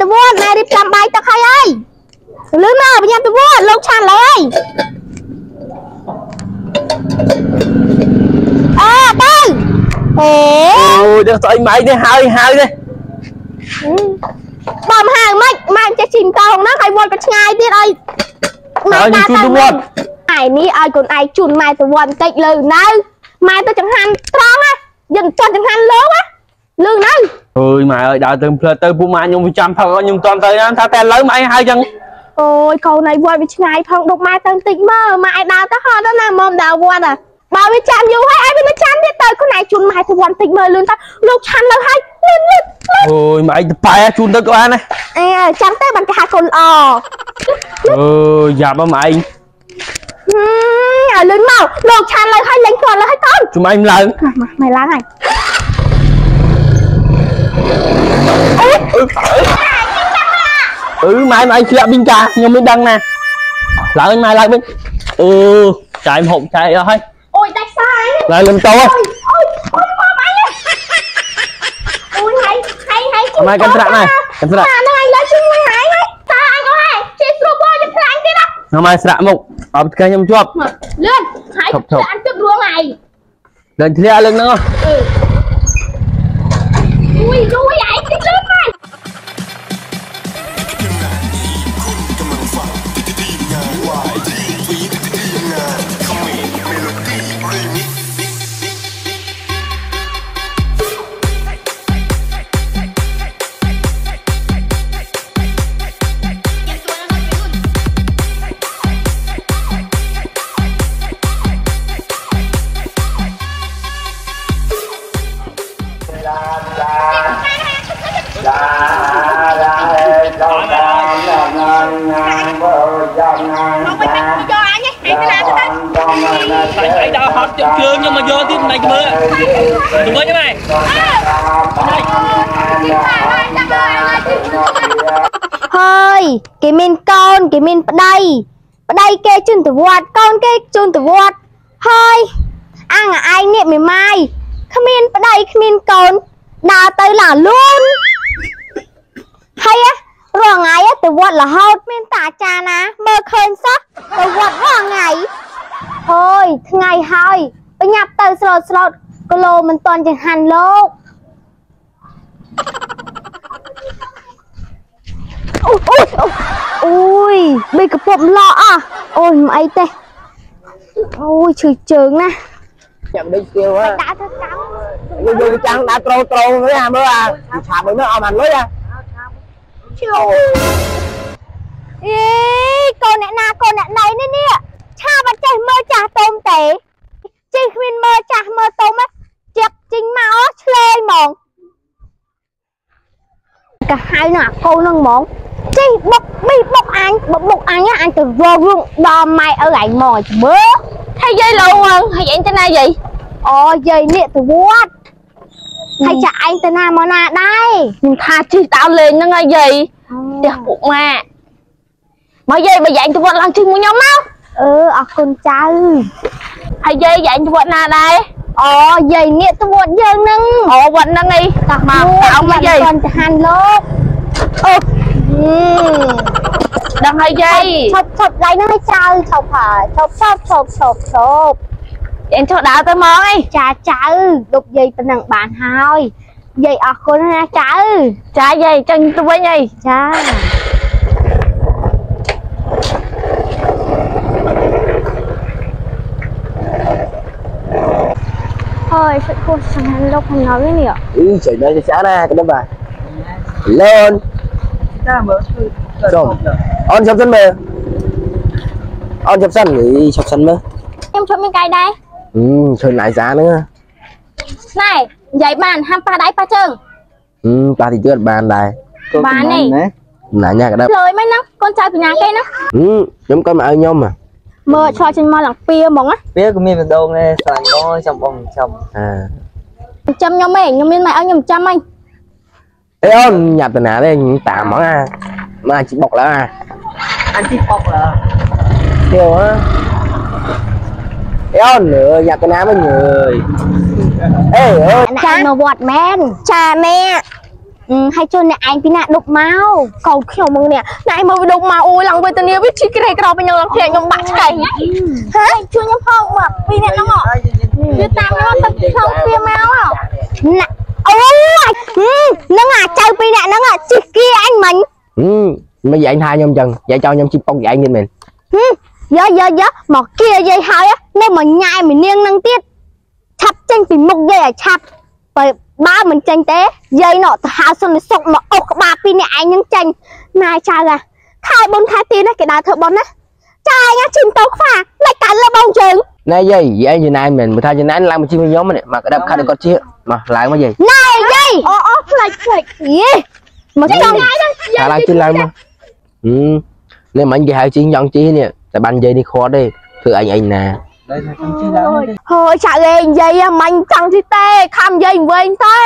ទៅវត្តម៉ែរៀបចំបាយទឹកហើយអើយលឿនមកបញ្ញាទៅវត្តលោកឆាន់ឡើយអើទៅហេអូយទៅស្អីម៉ៃនេះហើយហើយនេះបំហៅមិនម៉ែចេះជីមកោងហ្នឹងហើយវត្តក៏ឆ្ងាយទៀតអើយហើយយើងជូនទៅវត្តឯនេះឲ្យកូនឯងជូនម៉ែទៅវត្តបន្តិចលើនៅម៉ែទៅចង្ហាន់ត្រង់ណាយើងទាត់ចង្ហាន់លោកណាលឿននៅ អើយម៉ែអើយដើរទៅផ្លើទៅពួកម៉ាខ្ញុំវាចាំផឹកខ្ញុំមិនតន់ទៅណាថាតែឥឡូវម៉ែហើយចឹងអូយកូនឯងវត្តវាឆ្ងាយផងដុកម៉ែទៅបន្តិចមើលម៉ែឯងដើរទៅហត់ទៅណាមកដើរវត្តอ่ะបើវាចាំយូរហើយឯងវានៅចាំទៀតទៅកូនឯងជូនម៉ែទៅវត្តបន្តិចមើលលឿនទៅលោកឆាន់លើហើយលឿនលឿនអូយម៉ែទៅប៉ែជូនទៅក៏បានដែរអេចាំទៅបានគេហៅកូនល្អអើយយ៉ាប់ហ៎ម៉ែហឹមឲ្យលឿនមកលោកឆាន់លើហើយលេងគាត់លើហើយកូនជុំឯងឡើងមកម៉ែឡើងហើយ អឺម៉ែម៉ែធ្លាក់វិញកាខ្ញុំមិនដឹងណាឡើងម៉ែឡើងវិញអឺចាយហូបចាយអស់ហើយអូយដាច់សាយឡើងលំតោអូយអូយអូយមកអីអូយហើយហើយហើយម៉ែកាន់ត្រាក់ម៉ែកាន់ត្រាក់ហ្នឹងឯងលើជួយមួយហើយតើអញក៏ហើយជិះស្រួលបងខ្ញុំខ្លាញ់ទៀតណាម៉ែស្រាក់មុខអបថ្កែខ្ញុំជាប់លឿនហើយឈប់ឈប់អញទឹករួងហើយឡើងធ្លាក់លើហ្នឹងអឺ ត់ជើងខ្ញុំមកយកទៀតមិនឯងមើលទៅវិញម៉ែហើយគេមានកូនគេមានប្តីប្តីគេជូនទៅវត្តកូនគេជូនទៅវត្តហើយអាងឯងនេះមេម៉ាយគ្មានប្តីគ្មានកូនដើរទៅឡាលួនហើយរាល់ថ្ងៃទៅវត្តរហូតមានតាអាចារ្យណាមើលឃើញសោះទៅវត្តរាល់ថ្ងៃ ហើយថ្ងៃហើយបញ្ញាប់ទៅស្លូតស្លូតគីឡូមិនតន់ចង្ហាន់លោកអូយអូយអូយបីកពប់ឡោអស់អូយមិនអីទេអូយឈឺជើងណាចាំដូចគេហ៎ដាក់ទៅកម្មយកយកចាំងដាក់ត្រូត្រូនេះអាមើលអាឆាប់មើលអស់បានលុយអាឈឺអេកូនអ្នកណាកូនអ្នកណៃនេះនេះឆាបាត់ចេះមើលចាស់តូម ទេចេះគ្មានមើលចាស់មើលតូមជាប់ជីងមកឆ្លេងហ្មងកាហៅនឹងអាកូននឹងហ្មងចេះបុកមីបុកអញបុកបុកអញអញទៅរករឿងដល់ម៉ែឪឯងមកឲ្យមើលហើយយាយលោហើយអញទៅណាយាយអូយាយនេះទៅវត្តហើយចាឯងទៅណាមកណាដែរខ្ញុំថាជិះដើរលេងហ្នឹងហើយយាយផ្ទះពុកម៉ាក់មកយាយបើយាយទៅវត្តឡើងជិះមួយខ្ញុំមកអឺអរគុណចៅ ហើយយាយយាយទៅវត្តណាដែរអូយាយនេះទៅវត្តយើងហ្នឹងអូវត្តហ្នឹងអីតាស់មកតោមកយាយគាត់ទៅហាន់លោកអូហឹមដឹងហើយយាយឈប់ឈប់ដៃហ្នឹងឲ្យចៅឈប់ហើយឈប់ឈប់ឈប់ឈប់ឈប់អញចុះដើរទៅមកអីចាចៅដប់យាយប៉ុណ្ណឹងបានហើយយាយអរគុណណាចៅចាយាយចេញទៅវិញអីចា ហើយសិតគោះសង្ហាន់លោកក្នុងនេះនេះអឺចេញដល់ចាណាក្តឹបបាទលូនចាមើលគឺចុំអូនឈប់សិនមើលអូនឈប់សិនអីឈប់សិនមើលខ្ញុំជប់មានកាយដែរអឺឈើឡាយសាហ្នឹងណែនិ មប៉ះទីទៀតបានដែរបានទេណាញ៉ាក្តឹបលើយមិនហ្នឹងកូនចៅបញ្ញាគេណាហឹមខ្ញុំក៏មកឲ្យខ្ញុំមើលឆ្លោះចេញមកឡើងពីហ្មងណាវាក៏មានម្ដងដែរស្លាញ់បងចាំបងចាំអាចាំខ្ញុំឯងខ្ញុំមានម៉ែឲ្យខ្ញុំចាំអញអេអូនញ៉ាប់តាណាទេតាមហ្មងអាមកជីបុកឡើងអាអញទីប៉ុកឡា tiêu á eo nữa nhà cái nám anh ơi ê ơi ចានៅវត្តមែនចាម៉ែ ừ, hay cho nè anh pina đục máu កូនខ្ញុំមកនេះណែមកវិដុកមកអូយឡើងវេទនាវាឈីក្រេក្រោបខ្ញុំឡើងភ្នែកខ្ញុំបាក់ឆ្កែ hả cho nhắm phong mà pina nó ngọt chưa tam nó tập không pia máu à nè ôi ừ, nó ngà chơi pina nó ngà chỉ kia anh mình ហឹមមិនយាយថាខ្ញុំចឹងយាយចង់ខ្ញុំជីប៉ុកយាយទៀតមែន ừ, giờ giờ giờ mà kia dây hơi á nên mà nhai mình niêng năng tiết chắp chân bị mục dây à chắp bởi ba mình tranh tế dây nọ hào xong rồi sọc mà ốc ba pina anh nhưng tranh này chào à khai bốn khai tiền á cái đào thợ bón á trai nhá chim tóc phà lại cắn là bông trứng ណែយាយយាយយណៃមែនបើថាយណៃឡើងមកជិះមកខ្ញុំនេះមកក្តាប់ខាត់ឲ្យគាត់ជិះមកឡើងមកយាយ này dây ô ô lại lại gì mà trong ថាឡើងជិះឡើងមកហឹមនេះមិញគេហៅជិះយ៉ងជិះនេះតែបានយាយនេះខាត់ទេធ្វើអញអញណា đây là không chơi lắm đấy Thôi chả ghê dây á mạnh chẳng thì tê khăm dây với anh tê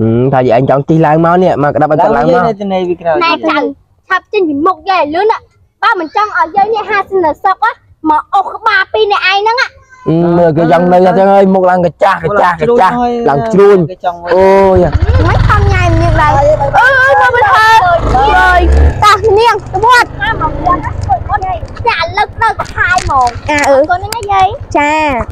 ហឹមថាយាយអញចង់ជិះឡើងមកនេះមកក្តាប់ឲ្យគាត់ឡើង Đâu មក dây này vì cái nào này chẳng chắp chân bị mục dây lớn ạ ba mình trong ở dây này hai xin là sọc á mà ốc ba pin này ai nữa ạ ហឹមមើលគេយ៉ាងនៅចឹងហើយមុខឡើងកាចាស់កាចាស់កាចាស់ឡើងជ្រួញ cái trong អូយ nói không nhai mình mồn à ừ. con nói nhá dây cha.